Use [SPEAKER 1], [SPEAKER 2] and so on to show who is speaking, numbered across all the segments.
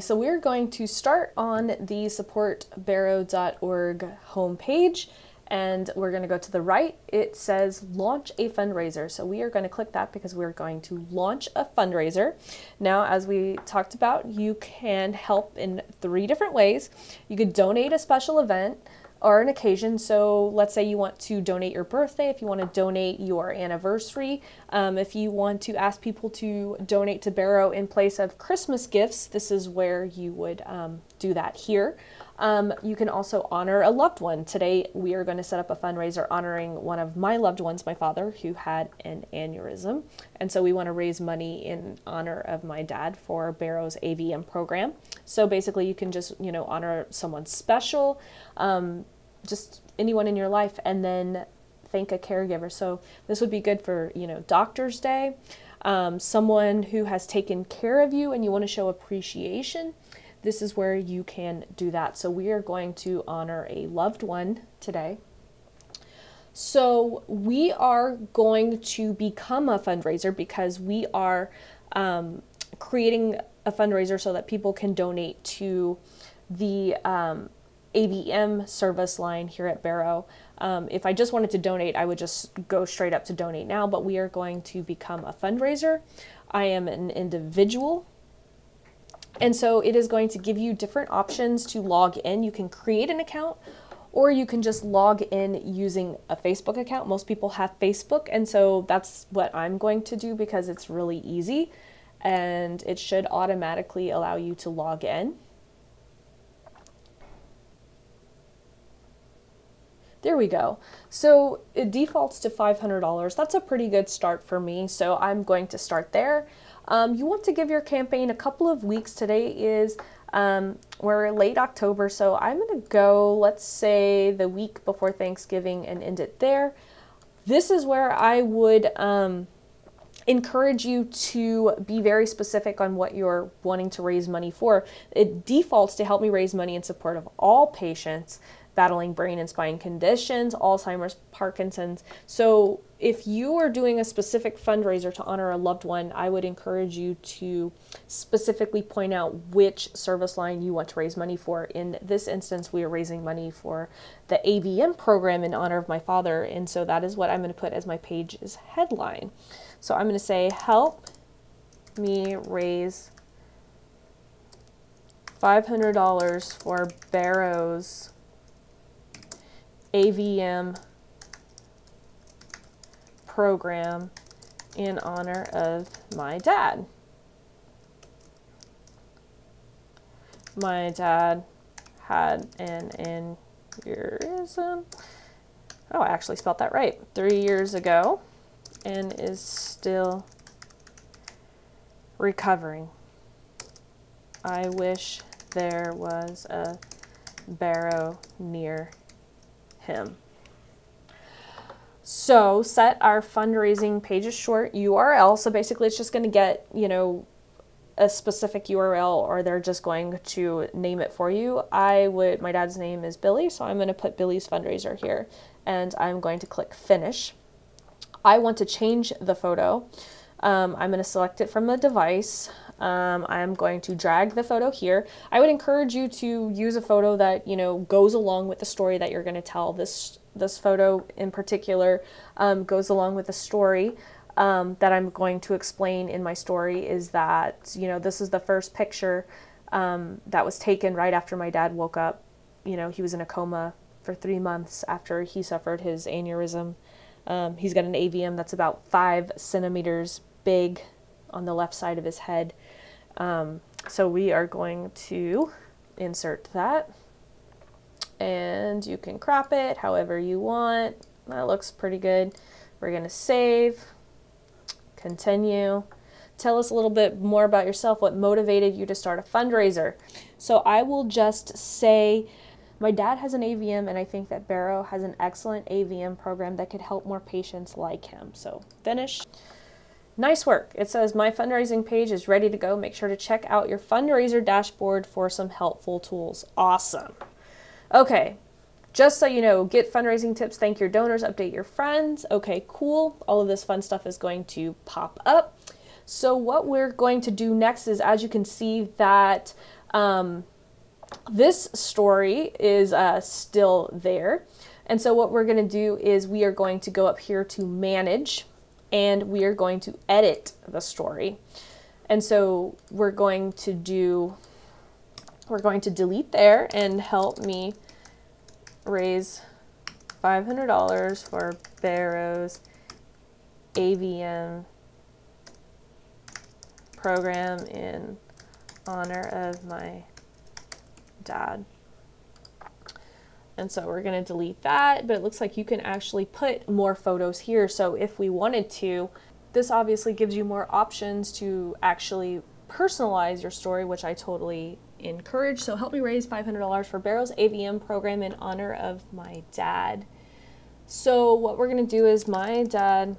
[SPEAKER 1] So we're going to start on the supportbarrow.org homepage and we're going to go to the right. It says launch a fundraiser. So we are going to click that because we're going to launch a fundraiser. Now, as we talked about, you can help in three different ways. You could donate a special event or an occasion. So let's say you want to donate your birthday, if you want to donate your anniversary, um, if you want to ask people to donate to Barrow in place of Christmas gifts, this is where you would um, do that here. Um, you can also honor a loved one. Today, we are going to set up a fundraiser honoring one of my loved ones, my father, who had an aneurysm. And so we want to raise money in honor of my dad for Barrow's AVM program. So basically, you can just, you know, honor someone special, um, just anyone in your life, and then thank a caregiver. So this would be good for, you know, Doctor's Day, um, someone who has taken care of you and you want to show appreciation this is where you can do that. So we are going to honor a loved one today. So we are going to become a fundraiser because we are um, creating a fundraiser so that people can donate to the um, AVM service line here at Barrow. Um, if I just wanted to donate, I would just go straight up to donate now, but we are going to become a fundraiser. I am an individual and so it is going to give you different options to log in. You can create an account or you can just log in using a Facebook account. Most people have Facebook, and so that's what I'm going to do because it's really easy and it should automatically allow you to log in. There we go. So it defaults to $500. That's a pretty good start for me. So I'm going to start there. Um, you want to give your campaign a couple of weeks. Today is um, we're late October, so I'm going to go, let's say, the week before Thanksgiving and end it there. This is where I would um, encourage you to be very specific on what you're wanting to raise money for. It defaults to help me raise money in support of all patients battling brain and spine conditions, Alzheimer's, Parkinson's. So, if you are doing a specific fundraiser to honor a loved one, I would encourage you to specifically point out which service line you want to raise money for. In this instance, we are raising money for the AVM program in honor of my father, and so that is what I'm going to put as my page's headline. So, I'm going to say, Help me raise $500 for Barrows AVM program in honor of my dad. My dad had an aneurysm. Oh, I actually spelled that right. Three years ago and is still recovering. I wish there was a barrow near him. So set our fundraising pages short URL. So basically it's just going to get, you know, a specific URL or they're just going to name it for you. I would, my dad's name is Billy, so I'm going to put Billy's fundraiser here and I'm going to click finish. I want to change the photo. Um, I'm going to select it from the device. Um, I'm going to drag the photo here. I would encourage you to use a photo that, you know, goes along with the story that you're going to tell. This, this photo in particular um, goes along with the story um, that I'm going to explain in my story is that, you know, this is the first picture um, that was taken right after my dad woke up. You know, he was in a coma for three months after he suffered his aneurysm. Um, he's got an AVM that's about five centimeters big on the left side of his head. Um, so we are going to insert that and you can crop it however you want. That looks pretty good. We're going to save, continue. Tell us a little bit more about yourself, what motivated you to start a fundraiser. So I will just say, my dad has an AVM, and I think that Barrow has an excellent AVM program that could help more patients like him. So finish. Nice work. It says my fundraising page is ready to go. Make sure to check out your fundraiser dashboard for some helpful tools. Awesome. Okay, just so you know, get fundraising tips, thank your donors, update your friends. Okay, cool. All of this fun stuff is going to pop up. So what we're going to do next is, as you can see, that Um, this story is uh, still there. And so what we're going to do is we are going to go up here to manage and we are going to edit the story. And so we're going to do, we're going to delete there and help me raise $500 for Barrows AVM program in honor of my dad. And so we're going to delete that, but it looks like you can actually put more photos here. So if we wanted to, this obviously gives you more options to actually personalize your story, which I totally encourage. So help me raise $500 for Barrows AVM program in honor of my dad. So what we're going to do is my dad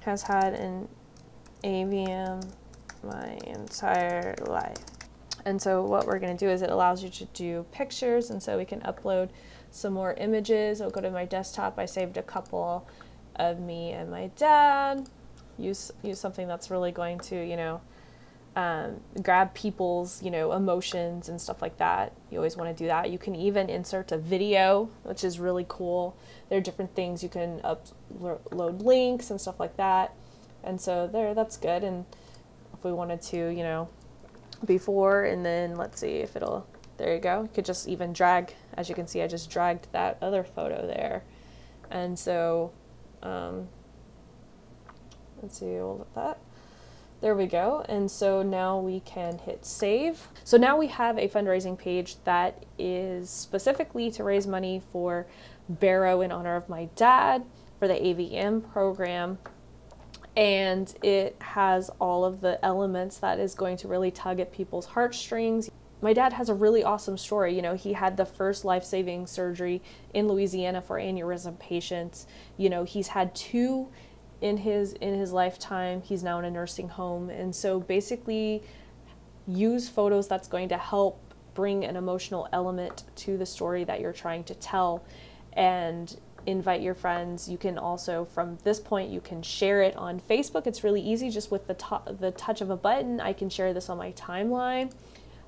[SPEAKER 1] has had an AVM my entire life. And so what we're going to do is it allows you to do pictures and so we can upload some more images. I'll go to my desktop. I saved a couple of me and my dad. Use use something that's really going to, you know, um, grab people's, you know, emotions and stuff like that. You always want to do that. You can even insert a video, which is really cool. There are different things you can upload links and stuff like that. And so there, that's good. And if we wanted to, you know, before and then let's see if it'll there you go. You could just even drag as you can see I just dragged that other photo there. And so um, let's see we'll let that there we go. And so now we can hit save. So now we have a fundraising page that is specifically to raise money for Barrow in honor of my dad for the AVM program and it has all of the elements that is going to really tug at people's heartstrings. My dad has a really awesome story. You know, he had the first life saving surgery in Louisiana for aneurysm patients. You know, he's had two in his in his lifetime. He's now in a nursing home. And so basically use photos that's going to help bring an emotional element to the story that you're trying to tell and invite your friends. You can also, from this point, you can share it on Facebook. It's really easy, just with the, the touch of a button. I can share this on my timeline.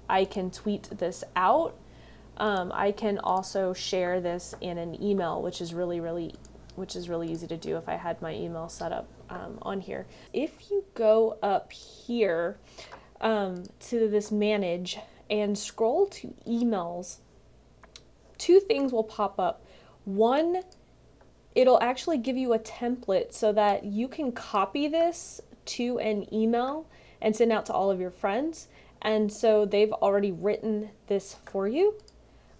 [SPEAKER 1] I can tweet this out. Um, I can also share this in an email, which is really, really, which is really easy to do if I had my email set up um, on here. If you go up here um, to this manage and scroll to emails, two things will pop up. One it'll actually give you a template so that you can copy this to an email and send out to all of your friends. And so they've already written this for you.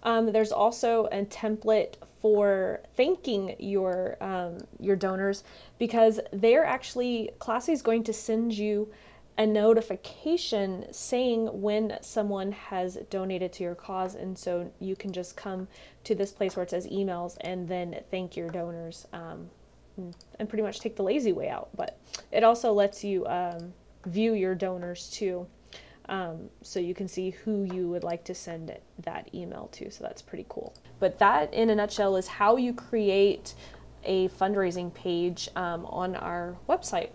[SPEAKER 1] Um, there's also a template for thanking your um, your donors because they're actually Classy is going to send you a notification saying when someone has donated to your cause and so you can just come to this place where it says emails and then thank your donors um, and pretty much take the lazy way out. But it also lets you um, view your donors too um, so you can see who you would like to send that email to. So that's pretty cool. But that in a nutshell is how you create a fundraising page um, on our website